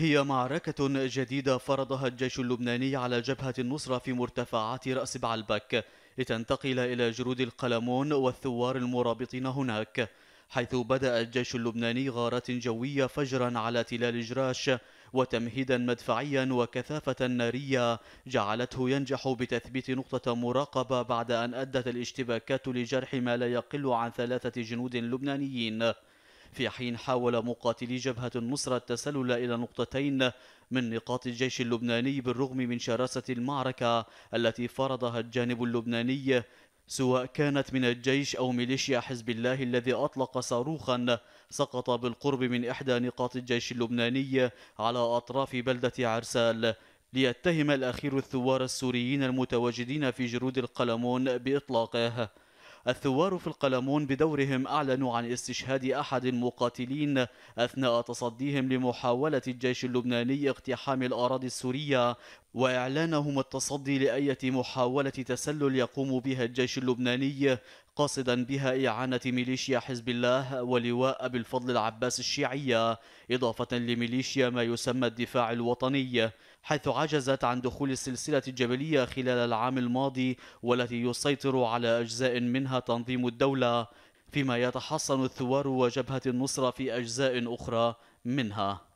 هي معركة جديدة فرضها الجيش اللبناني على جبهة النصرة في مرتفعات رأس بعلبك لتنتقل إلى جرود القلمون والثوار المرابطين هناك حيث بدأ الجيش اللبناني غارات جوية فجرا على تلال جراش وتمهيدا مدفعيا وكثافة نارية جعلته ينجح بتثبيت نقطة مراقبة بعد أن أدت الاشتباكات لجرح ما لا يقل عن ثلاثة جنود لبنانيين. في حين حاول مقاتلي جبهة النصرة التسلل إلى نقطتين من نقاط الجيش اللبناني بالرغم من شراسة المعركة التي فرضها الجانب اللبناني سواء كانت من الجيش أو ميليشيا حزب الله الذي أطلق صاروخا سقط بالقرب من إحدى نقاط الجيش اللبناني على أطراف بلدة عرسال. ليتهم الأخير الثوار السوريين المتواجدين في جرود القلمون بإطلاقه. الثوار في القلمون بدورهم أعلنوا عن استشهاد أحد المقاتلين أثناء تصديهم لمحاولة الجيش اللبناني اقتحام الأراضي السورية. وإعلانهم التصدي لأية محاولة تسلل يقوم بها الجيش اللبناني قاصدا بها إعانة ميليشيا حزب الله ولواء أبي الفضل العباس الشيعية إضافة لميليشيا ما يسمى الدفاع الوطني حيث عجزت عن دخول السلسلة الجبلية خلال العام الماضي والتي يسيطر على أجزاء منها تنظيم الدولة فيما يتحصن الثوار وجبهة النصرة في أجزاء أخرى منها.